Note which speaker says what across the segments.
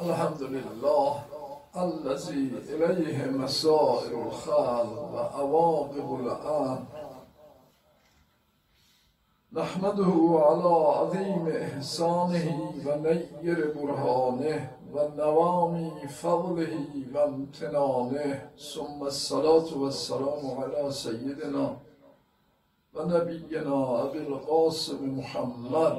Speaker 1: الحمد لله الذي إليه مسائر الخلق وأواقب الأمر نحمده على عظيم إحسانه ونير برهانه ونوامي فضله وامتنانه ثم الصلاة والسلام على سيدنا ونبينا أبي القاسم محمد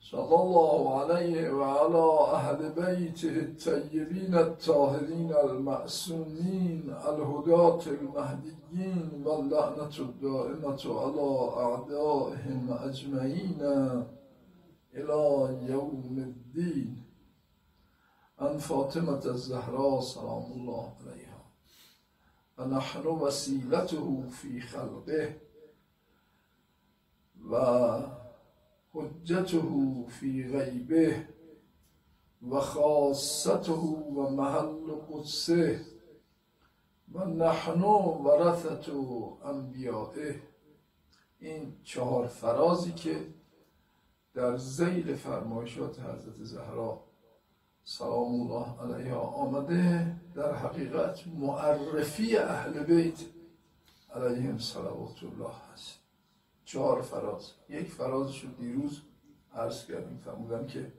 Speaker 1: صلى الله عليه وعلى أهل بيته الطيبين الطاهرين المعصومين الهداة المهديين واللعنة الدائمة على أعدائهم أجمعين إلى يوم الدين. عن فاطمة الزهراء سلام الله عليها. ونحن وسيلته في خلقه. و حجته في غیبه و خاصته و محل قدسه و نحن ورثت انبیائه این چهار فرازی که در زیل فرمایشات حضرت زهرا سلام الله علیها آمده در حقیقت معرفی اهل بیت علیهم صلوات الله هست. چهار فراز. یک فرازش رو دیروز عرض کردیم فرمودم که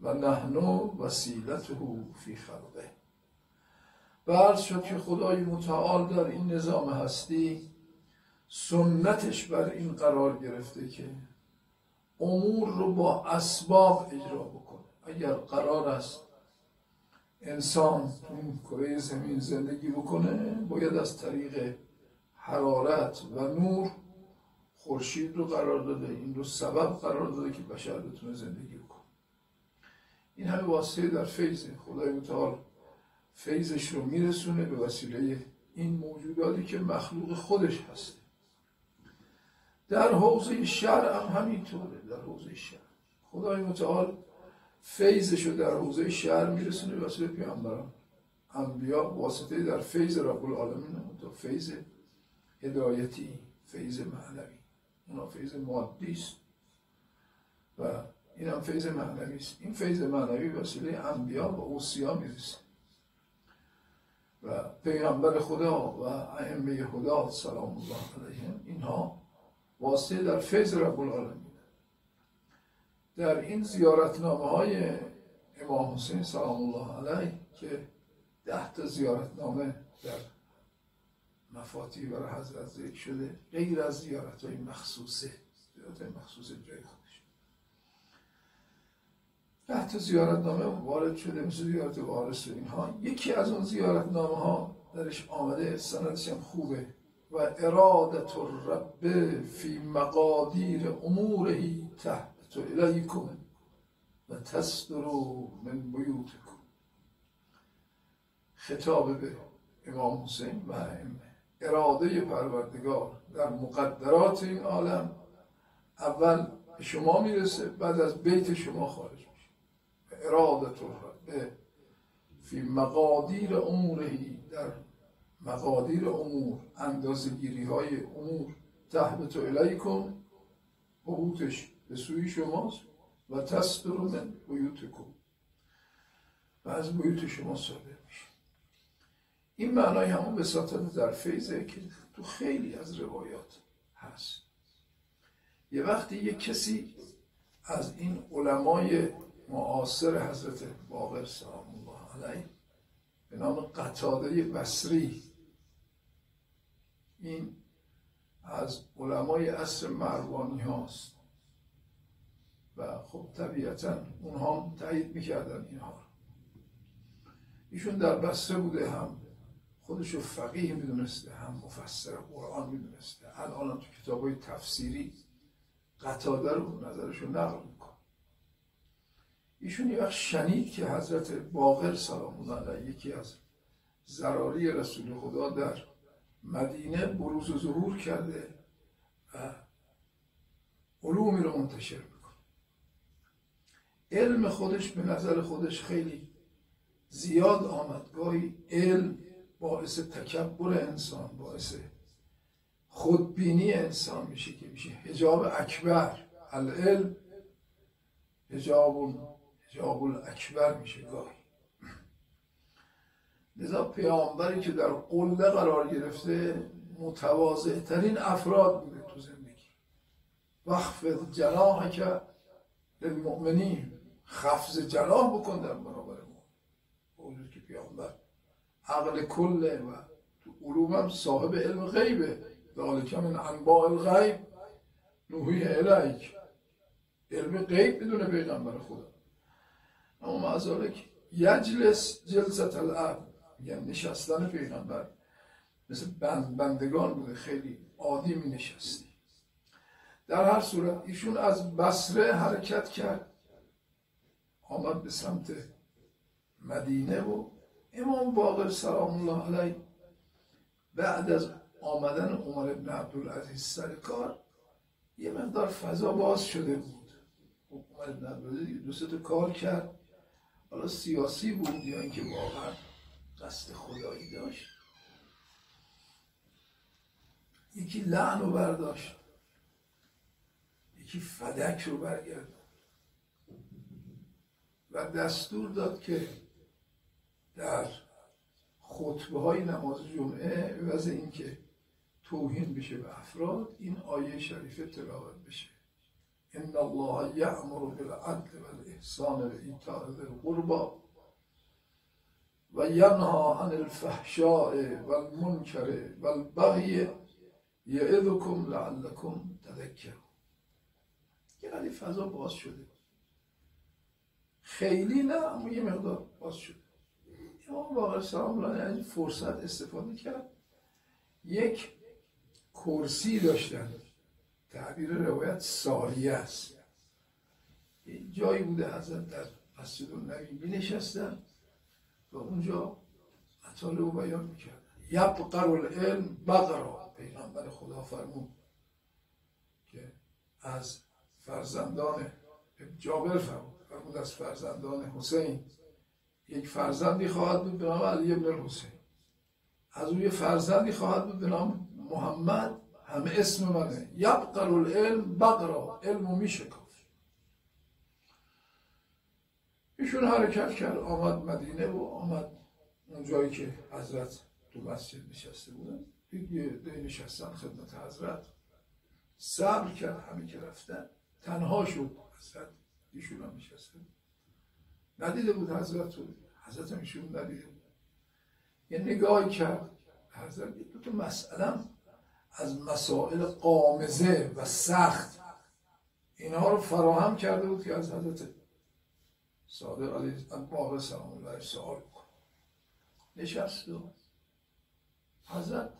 Speaker 1: و نحنو وسیلته فی خلقه. و عرض شد که خدای متعال در این نظام هستی سنتش بر این قرار گرفته که امور رو با اسباب اجرا بکنه. اگر قرار است انسان این کره زمین زندگی بکنه باید از طریق حرارت و نور خورشید رو قرار داده این رو سبب قرار داده که بشر بتونه زندگی بکنه. این همه واسطه در فیض. خدای متعال فیضش رو میرسونه به وسیله این موجوداتی که مخلوق خودش هست در حوزه شهر هم همینطوره در حوزه شهر خدای متعال فیضش رو در حوزه شهر میرسونه به وسیله پیامبران. انبیا واسطه در فیض رب العالمین تا فیض هدایتی فیض معنوی. اونا فیض مادی است و این هم فیض معنوی است این فیض معنوی وسیله انبیا و اوسیا می‌رسه و پیغمبر خدا و ائمه خدا سلام الله علیهم اینها واسطه در فیض رب العالمین. در این زیارتنامه های امام حسین سلام الله علیه که ده تا زیارتنامه در مفاتی برای حضرت ذکر شده غیر از زیارت های مخصوصه. زیارت های مخصوص جای خودش. ده تا زیارت نامه وارد شده مثل زیارت وارث و اینها. یکی از اون زیارت نامه ها درش آمده سندش هم خوبه. و ارادت الرب فی مقادیر امورهی تحت الیکم و تصدرو من بیوتکم. خطاب به امام حسین و ائمه. اراده پروردگار در مقدرات این عالم اول به شما می‌رسه بعد از بیت شما خارج میشه. اراده به فی مقادیر امورهی در مقادیر امور اندازگیری های امور. تحبت الیکم حقوقش به سوی شماست. و تصدر من بیوتکم. و از بیوت شما صادر این معنای همون بساطت در فیضه که تو خیلی از روایات هست. یه وقتی یه کسی از این علمای معاصر حضرت باقر سلام الله علیه به نام قطاده بصری این از علمای عصر مروانی هاست. و خب طبیعتا اونها تایید می‌کردن اینها ایشون در بصره بوده هم. خودشو فقیه می‌دونسته هم مفسر قرآن می‌دونسته. الان تو کتاب های تفسیری قطاده رو نظرشو نقل میکن ایشون یه وقت شنید که حضرت باقر سلام الله یکی از زراری رسول خدا در مدینه بروز و ظهور کرده و علومی رو منتشر می‌کنه. علم خودش به نظر خودش خیلی زیاد آمد. گاهی علم باعث تکبر انسان باعث خودبینی انسان میشه که میشه. هجاب اکبر العلم هجاب هجاب اکبر میشه گاهی. لذا پیامبری که در قله قرار گرفته متواضع ترین افراد بوده تو زندگی. وقف جناح که للمؤمنین. خفض جناح بکن در برابر ما. وجود که پیامبر عقل کله و علوم هم صاحب علم غیبه. ذالک من انباء الغیب. نوحی الیک. علم غیب بدون پیغمبر خدا. اما معذالک یجلس جلست العبد. میگن نشستن پیغمبر. مثل بند بندگان بوده. خیلی عادی می نشستی در هر صورت ایشون از بصره حرکت کرد. آمد به سمت مدینه و امام باقر سلام الله علیه بعد از آمدن عمر ابن عبدالعزیز سر کار یه مقدار فضا باز شده بود. عمر ابن عبدالعزیز دوست کار کرد. حالا سیاسی بود یا اینکه واقعا قصد خدایی داشت. یکی لعن رو برداشت. یکی فدک رو برگرد و دستور داد که در خطبه های نماز جمعه وضع اینکه توهین بشه به افراد این آیه شریفه تلاوت بشه. ان الله یأمر بالعدل والاحسان و ایتاء ذی القربى و ینها عن الفحشاء والمنکر والبغی یعظکم لعلکم تذکرون. یه قدری فضا باز شده. خیلی نه اما یه مقدار باز شده. امام باقر سلام فرصت استفاده کرد. یک کرسی داشتن. تعبیر روایت ساریه است. جایی بوده حضرت در مسجد النبی می نشستن و اونجا مطالب رو بیان می‌کردن. یبقر العلم بقرا پیغمبر خدا فرمود که از فرزندان جابر فرمود. فرمود از فرزندان حسین. یک فرزندی خواهد بود به نام علی ابن الحسین. از اون یه فرزندی خواهد بود به نام محمد. همه اسم منه. یبقر العلم بقرا. علمو میشکاف ایشون حرکت کرد آمد مدینه و آمد اون جایی که حضرت تو مسجد نشسته بودن. دید یه ده نشستن خدمت حضرت. صبر کرد همه که رفتن. تنها شد. حضرت ایشون هم نشسته ندیده بود حضرت رو حضرت هم ایشون ندیده بود. یه نگاهی کرد. حضرت دو تا مسئله از مسائل قامزه و سخت اینها رو فراهم کرده بود که از حضرت صادق علیه باقر سلام الله سوال کن نشست و حضرت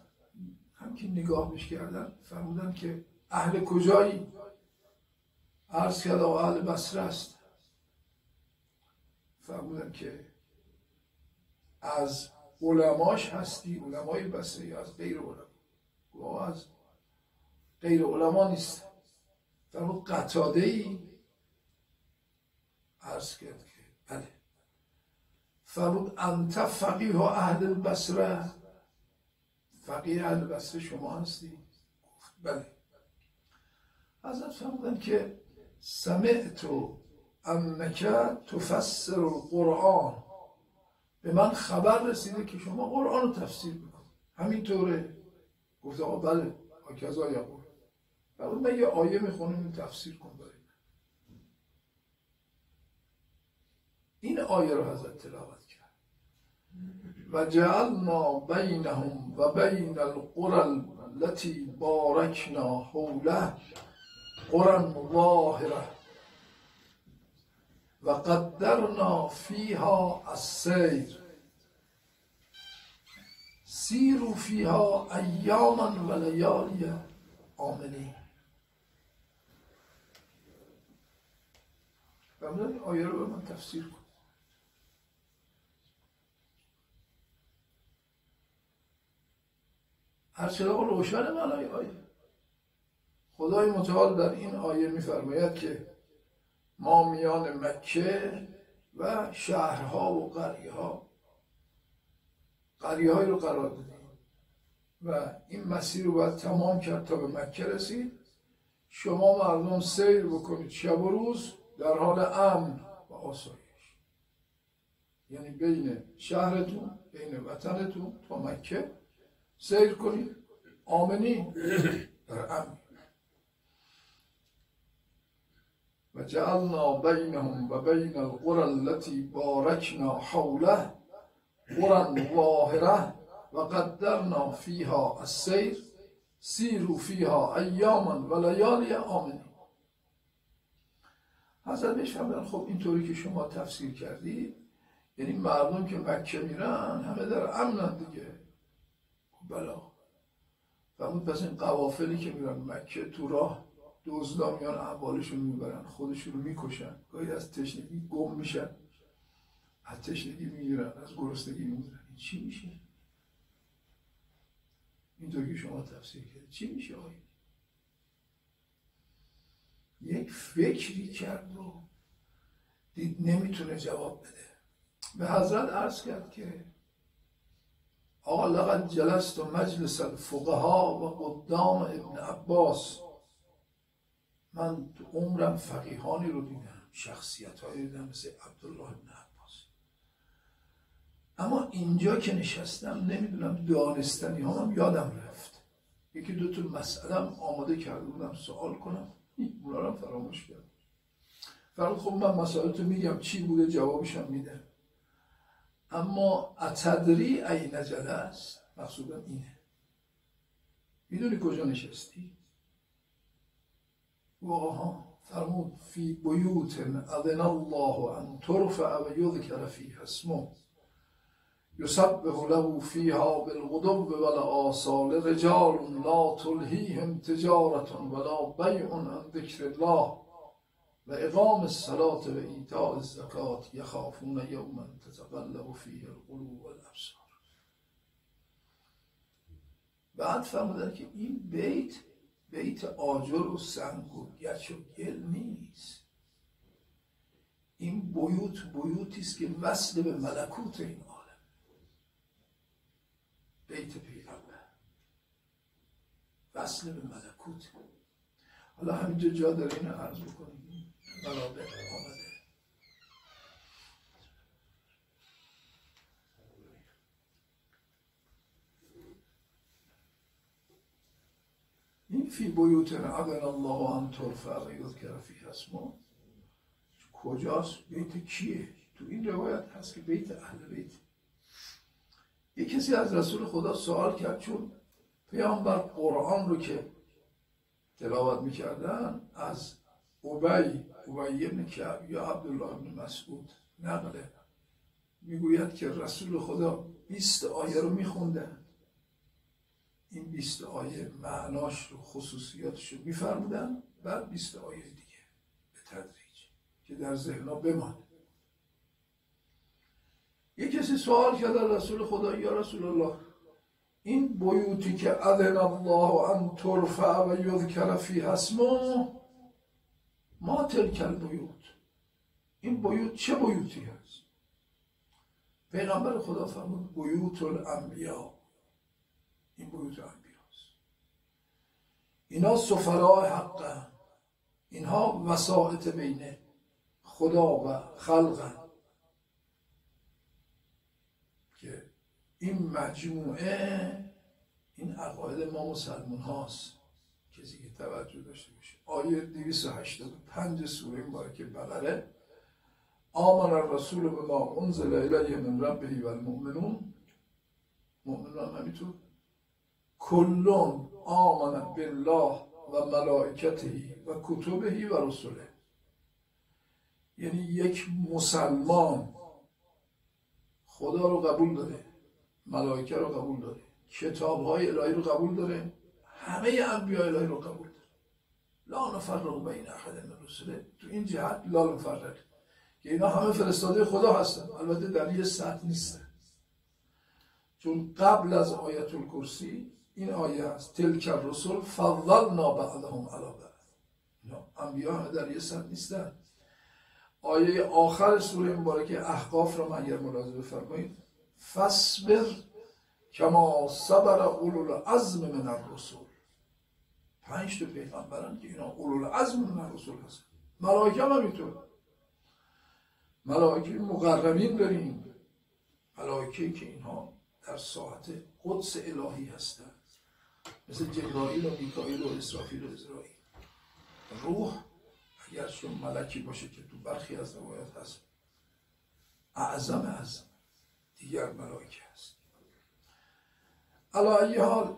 Speaker 1: هم که نگاه بش کردن فرمودن که اهل کجایی؟ عرض کرد اهل بسره است. فرمودن که از علماش هستی علمای بسره یا از غیر علما. و از غیر علما نیست. فرمود قطاده ای عرض کرد که بله. فرمود انت فقیه اهل البصره. فقیه اهل بصره شما هستی؟ بله. حضرت فرمودن که سمعت انک تفسر القرآن. به من خبر رسیده که شما قرآن رو تفسیر همین همینطوره. گفت آقا بله کذا یقول. فرمود من یه آیه می‌خونم تفسیر کن برای این آیه رو حضرت تلاوت کرد. و جعلنا بینهم و بین القرى التي بارکنا حوله قرى ظاهره و قدرنا فیها السیر. سیرو فیها ایاما و لیالی آمنین. و آیه رو به من تفسیر کن. هر چراغ روشن معنای آیه. خدای متعال در این آیه میفرماید که ما میان مکه و شهرها و قریه ها قریه های رو قرار دادیم. و این مسیر رو باید تمام کرد تا به مکه رسید. شما مردم سیر بکنید شب و روز در حال امن و آسایش. یعنی بین شهرتون بین وطنتون تا مکه سیر کنید. آمنین. در امن. و جعلنا بینهم و بین القرى التي بارکنا حوله قرى ظاهره و قدرنا فیها السیر سیرو فیها ایاما و لیالی آمنین حضرت بهش خب اینطوری که شما تفسیر کردید یعنی مردم که مکه میرن همه در امنن دیگه. خب بلا. فرمود پس این قوافلی که میرن مکه تو راه دزدا میان احوالشون می‌برن خودشون رو می‌کشن. گاهی از تشنگی گم میشن. از تشنگی می‌گیرن از گرسنگی میمیرن این چی میشه؟ اینطور که شما تفسیر کرد چی میشه آقای؟ یک فکری کرد و دید نمی‌تونه جواب بده. به حضرت عرض کرد که آقا لقد جلست و مجلس الفقها و قدام ابن عباس. من عمرم فقیهانی رو دیدم. شخصیت های دیدم مثل عبدالله ابن عباس. اما اینجا که نشستم نمی‌دونم دانستنی هم یادم رفت. یکی دو تا مسئله آماده کرده بودم سوال کنم. اونا رو فراموش کردم. فراموش خب من مسئله تو میگم. چی بوده؟ جوابشم میدم. اما اتدری ای نجله است. مقصودم اینه. می‌دونی کجا نشستی؟ فرمود في بيوت أذن الله أن ترفع ويذكر فيها اسمه. يسبح له فيها بالغضب ولا آصال رجال لا تلهيهم تجارة ولا بيع عن ذكر الله. وإقام الصلاة وإيتاء الزكاة يخافون يوما تتقلب فيه القلوب والأبصار. بعد فرمودن که این بیت بیت آجر و سنگ و گچ و گل نیست. این بیوت بیوتی است که وصل به ملکوت این عالم. بیت پیغمبر. وصل به ملکوت. حالا همینجا جا داره این عرض بکنیم. آمده این فی بیوت عدن الله ان ترفع و یذکر فی اسمه کجاست؟ بیت کیه؟ تو این روایت هست که بیت اهل بیت. یه کسی از رسول خدا سوال کرد چون پیامبر قرآن رو که تلاوت می‌کردن از عبی عبی ابن کعب یا عبدالله ابن مسعود نقله. می‌گوید که رسول خدا 20 آیه رو میخوندن این 20 آیه معناش رو خصوصیاتش رو میفرمودن بعد 20 آیه دیگه به تدریج که در ذهنا بمانه یه کسی سوال کرد رسول خدا یا رسول الله این بیوتی که اذن الله ان ترفع و یذکر فی اسمه ما تلک البیوت. این بیوت چه بیوتی هست؟ پیغمبر خدا فرمود بیوت الانبیا این بیوت انبیاست اینا سفراء حقه اینها وساعت بین خدا و خلقن. که این مجموعه این عقاید ما مسلمان هاست کسی که توجه داشته باشه. آیه 285 سوره مبارکه بقره. آمن الرسول به ما انزل الیه من ربه و المؤمنون مؤمنان همینطور. کلون آمن بالله و ملائکته و کتبه و رسوله یعنی یک مسلمان خدا رو قبول داره ملائکه رو قبول داره کتاب های الهی رو قبول داره همه انبیاء الهی رو قبول داره. لا نفرق بین احد من رسوله تو این جهت لا نفرق. که اینا همه فرستاده خدا هستن. البته در یه سطح نیستن چون قبل از آیت الکرسی این آیه هست تلک الرسول فضلنا بعضهم علی بعض. انبیا در یه سطح نیستن. آیه آخر سوره مبارکه احقاف رو من یه ملاحظه بفرمایید. فصبر کما صبر اولو العزم من الرسول پنج تا پیغمبرن که اینا اولو العزم من رسول هست ملائکه هم همینطور. ملائکه مقربین داریم. ملائکه که اینها در ساعت قدس الهی هستند مثل جبرائیل و میکائیل و اسرافیل و ازرائیل روح اگر چون ملکی باشه که تو برخی از روایات هست اعظم از دیگر ملائکه هست. علا حال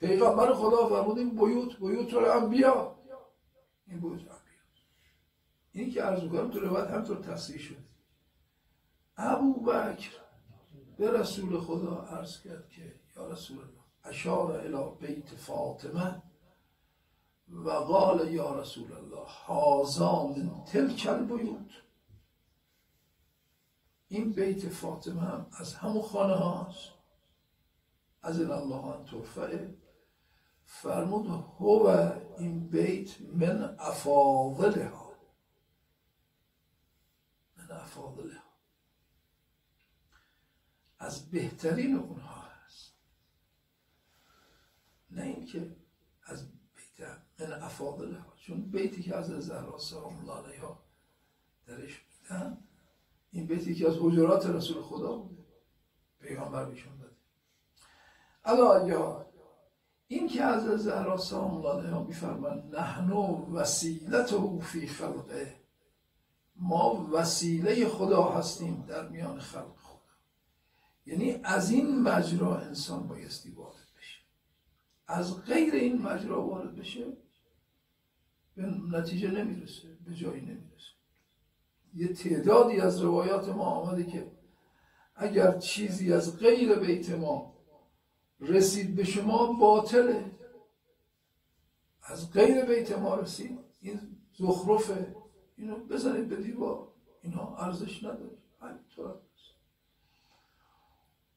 Speaker 1: پیغمبر خدا فرمود این بیوت بیوت رو انبیا. این بیوت انبیا. اینی که عرض کنم تو روایت همطور تصریح شد ابو بکر به رسول خدا عرض کرد که یا رسول اشار الى بیت فاطمه و قال یا رسول الله هازا من تلک البیوت. این بیت فاطمه هم از همون خانه هاست. از این الله ان توفعه فرمود هو این بیت من افاضله ها من افاضله ها از بهترین اونها. نه اینکه از بیت من افاضله ها چون بیتی که از زهرا سلام الله علیها درش بودن این بیتی که از حجرات رسول خدا بوده پیغمبر بیشون داده. یا این که از زهرا سلام الله علیها میفرمند نحن وسیلت فی خلقه. ما وسیله خدا هستیم در میان خلق خدا. یعنی از این مجرا انسان بایستی وارد از غیر این مجرا وارد بشه به نتیجه نمی‌رسه به جایی نمی‌رسه. یه تعدادی از روایات ما آمده که اگر چیزی از غیر بیت ما رسید به شما باطله. از غیر بیت ما رسید. این زخرفه. اینو بزنید به دیوار. اینا ارزش نداره. همینطور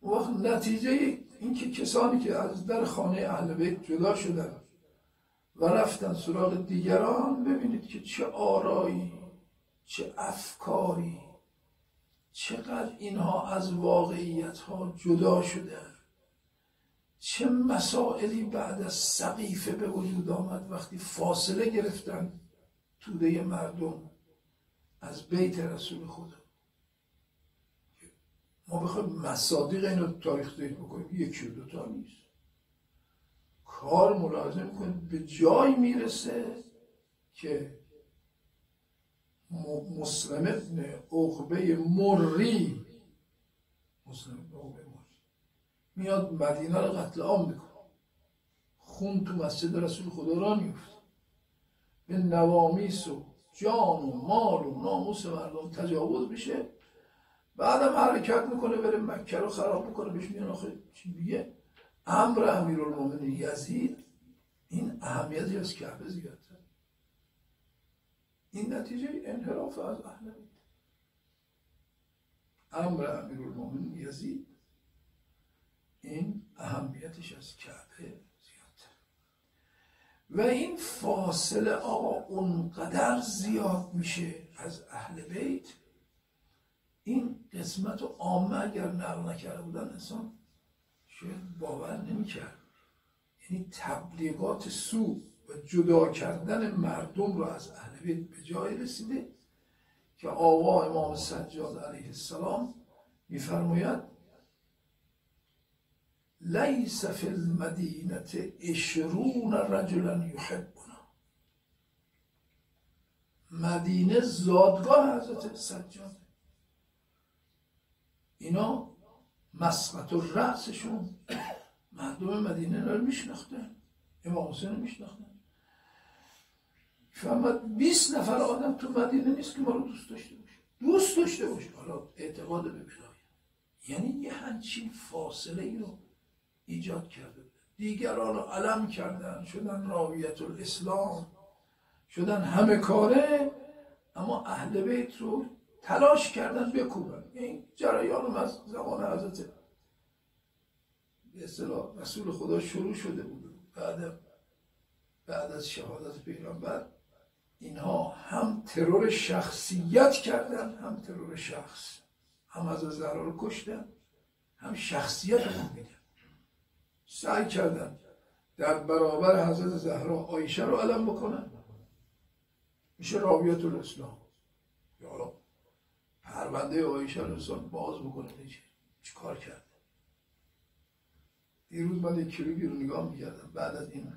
Speaker 1: وقت نتیجه اینکه کسانی که از در خانه اهل بیت جدا شدن و رفتن سراغ دیگران ببینید که چه آرایی چه افکاری چقدر اینها از واقعیت ها جدا شدن چه مسائلی بعد از سقیفه به وجود آمد وقتی فاصله گرفتن توده مردم از بیت رسول خدا. ما بخوایم مصادیق اینو تاریخ دهید بکنیم. یکی و دوتا نیست. کار ملاحظه می‌کنید به جای می‌رسه که مسلم ابن عقبه مری مسلم ابن عقبه مری میاد مدینه رو قتل عام می‌کنه. خون تو مسجد رسول خدا را میفته به نوامیس و جان و مال و ناموس مردم تجاوز میشه. بعدم حرکت می‌کنه بره مکه رو خراب می‌کنه بهش میگن آخه چی میگه؟ امر امیرالمومنین یزید این اهمیتی از کعبه زیاد این نتیجه انحراف از اهل امر امیرالمومنین یزید این اهمیتش از کعبه زیادتر. و این فاصله آقا اونقدر زیاد میشه از اهل بیت این قسمت رو عامه اگر نقل نکرده بودن انسان شاید باور نمی‌کرد. یعنی تبلیغات سو و جدا کردن مردم رو از اهل بیت به جای رسیده که آقا امام سجاد علیه السلام میفرماید لیس فی المدینه اشرون رجلا یحبنا. مدینه زادگاه حضرت سجاد. اینا مسقط و رأسشون مردم مدینه رو میشناختن. امام حسین رو میشناختن. فهمد 20 نفر آدم تو مدینه نیست که ما رو دوست داشته باشه. دوست داشته باشه. حالا اعتقاد به یعنی یه همچین فاصله ای رو ایجاد کرده. دیگران رو علم کردن. شدن راویت الاسلام. شدن همه کاره. اما اهل بیت رو تلاش کردن بکوبن. این جریان از زمان حضرت به اصطلاح رسول خدا شروع شده بود. بعد بعد از شهادت پیغمبر اینها هم ترور شخصیت کردن هم ترور شخص. هم از زهرا رو کشتن هم شخصیت رو میدن سعی کردن در برابر حضرت زهرا آیشه رو علم بکنن. میشه راویت الاسلام. یا پرونده آیشه رو باز بکنه چی؟ کار کرده؟ دیروز من یک کلیپی رو نگاه می‌کردم. بعد از این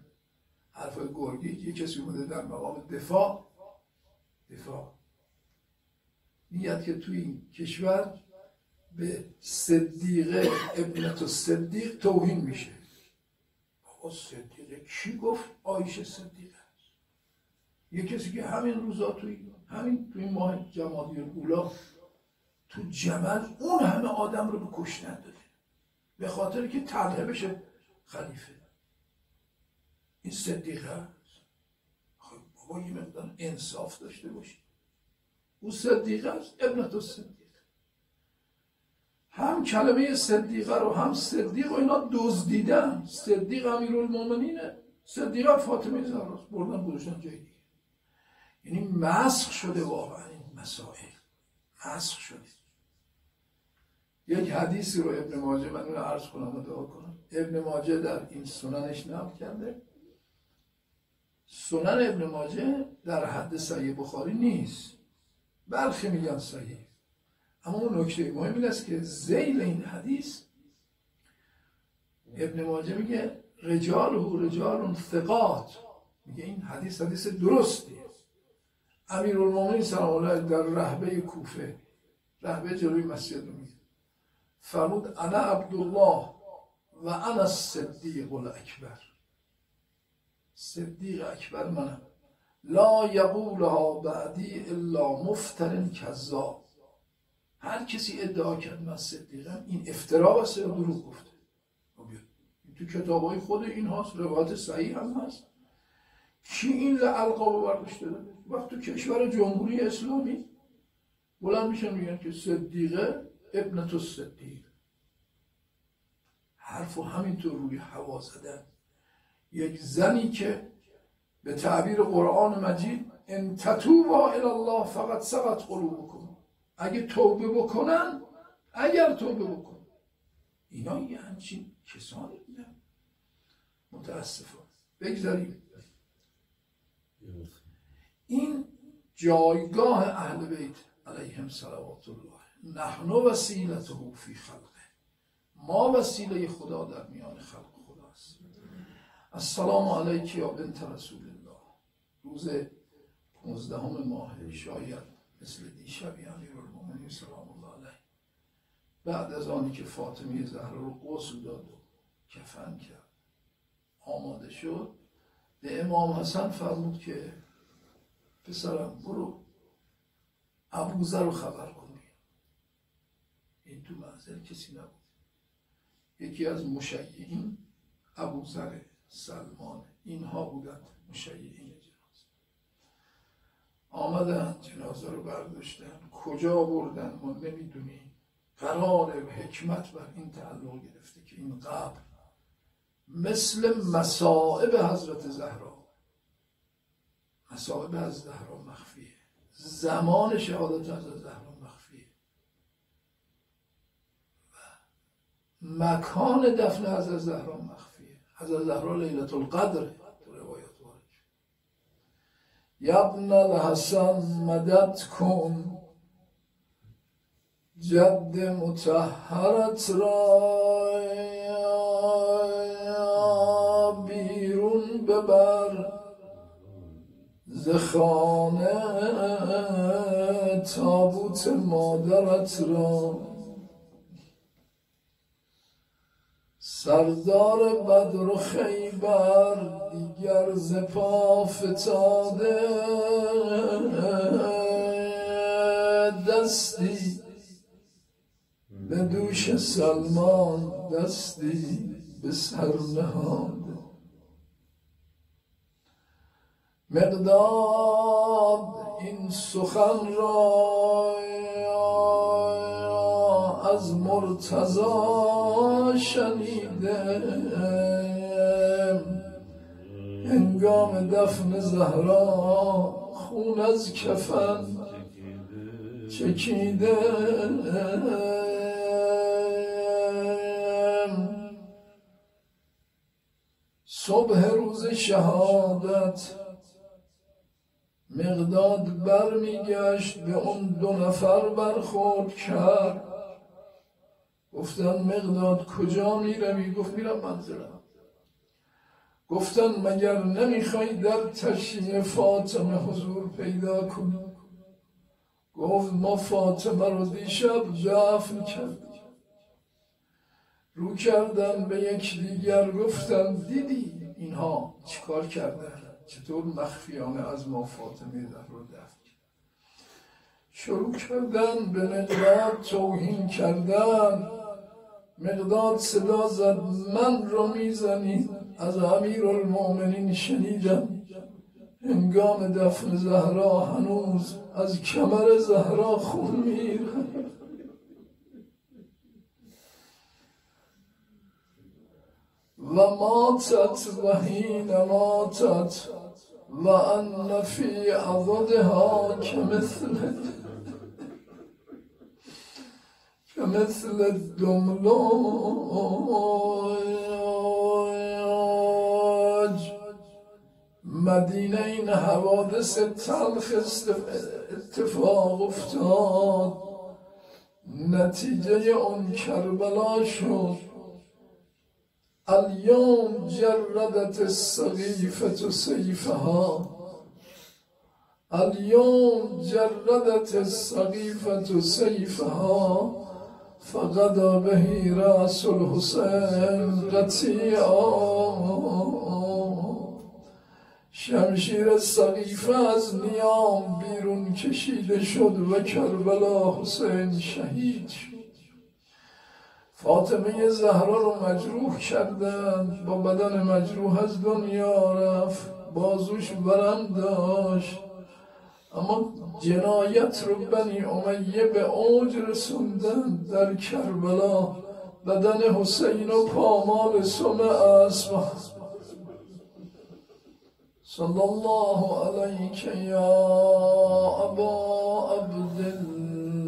Speaker 1: حرفای گرگی یه کسی بوده در مقام دفاع. دفاع. میگه که توی این کشور به صدیقه ابنت صدیق توهین میشه. بابا صدیقه کی گفت؟ آیشه صدیقه یه کسی که همین روزا توی همین توی ماه جمادی اولا تو جمل اون همه آدم رو به کشتن داده به خاطر که طلحه بشه خلیفه. این صدیقه است خب بابا یه مقدار انصاف داشته باشید او صدیقه است ابنت صدیق. هم کلمه صدیقه رو هم صدیق و اینا دزدیدن. صدیق المومنینه صدیقه فاطمه زهراست بردن گذاشتن جای دیگه. یعنی مسخ شده واقعا این مسائل. مسخ شده. یک حدیثی رو ابن ماجه من اون عرض کنم و دعا کنم. ابن ماجه در این سننش نقل کرده. سنن ابن ماجه در حد صحیح بخاری نیست. برخی میگن صحیح. اما اون نکته مهم این است که زیل این حدیث ابن ماجه میگه رجال و رجال ثقات. میگه این حدیث حدیث درستی. امیر المومنین سلام الله در رهبه کوفه. رهبه جلوی مسجد رو میگه. فرمود انا عبدالله و انا صدیق الاکبر. صدیق اکبر منم. لا یقولها بعدی الا مفتر کذاب. هر کسی ادعا کرد من صدیقم این افترا و دروغ گفته. خب تو کتاب های خود این هاست روایت صحیح هم هست. کی این القاب برداشته داده؟ وقت تو کشور جمهوری اسلامی بلند میشن میگن که صدیقه ابن تو صدیق حرف و همینطور روی هوا زدن. یک زنی که به تعبیر قرآن مجید ان تتوبا الله فقط سقط قلوبکم. اگه توبه بکنن اگر توبه بکنن. اینا یه همچین کسانی بودن. متاسفم بگذاریم. این جایگاه اهل بیت علیهم صلوات الله نحن وسیلته فی خلقه. ما وسیله خدا در میان خلق خداست. السلام علیکی یا بنت رسول الله. روز پونزدهم ماه شاید مثل دیشب یعنی المؤمنین سلام الله علیه. بعد از آنی که فاطمه زهرا رو قسل داد و کفن کرد. آماده شد. به امام حسن فرمود که پسرم برو. ابوذر رو خبر تو منزل کسی نبود. یکی از مشیعین ابوذر سلمان. اینها بودند مشیعین جنازه. آمدن جنازه رو برداشتن. کجا بردن ما نمی‌دونیم. قرار حکمت بر این تعلق گرفته که این قبر مثل مسائب حضرت زهرا. مسائب از زهرا مخفیه. زمان شهادت حضرت زهرا مخفیه و مکان دفن حضرت زهرا مخفیه. حضرت زهرا لیلت القدر روایت وارد یبن الحسن مدد کن. جد متحرت را بیرون ببر. زخانه تابوت مادرت را. سردار بدر و خیبر دیگر ز پا فتاده. دستی به دوش سلمان دستی به سر نهاده. مقداد این سخن را از مرتضا شنیده هنگام دفن زهرا خون از کفن چکیده صبح روز شهادت مقداد برمیگشت به اون دو نفر برخورد کرد. گفتن مقداد کجا می‌روی؟ گفت میرم منزلم. گفتن مگر نمی‌خوای در تشییع فاطمه حضور پیدا کنی؟ گفت ما فاطمه رو دیشب دفن کردیم. رو کردن به یک دیگر گفتن دیدی اینها چیکار کردن؟ چطور مخفیانه از ما فاطمه در رو دفن شروع کردن به مقداد توهین کردن. مقداد صدا زد من رو می‌زنید از امیر المؤمنین شنیدم. هنگام دفن زهرا هنوز از کمر زهرا خون میره و ماتت و حین ماتت و ان فی عضدها کمثل. كمثل الدملاج مدینه این حوادث تلخ اتفاق افتاد نتیجه اون کربلا شد اليوم جردت السقيفة سيفها اليوم جردت السقيفة سيفها فغدا به رأس الحسین قطیعا شمشیر سقیفه از نیام بیرون کشیده شد و کربلا حسین شهید شد. فاطمه زهرا رو مجروح کردند با بدن مجروح از دنیا رفت بازوش برم داشت اما جنایت رو بنی امیه به اوج رسوندن در کربلا بدن حسین و پامال سم اسب صلی الله علیک یا ابا عبدالله.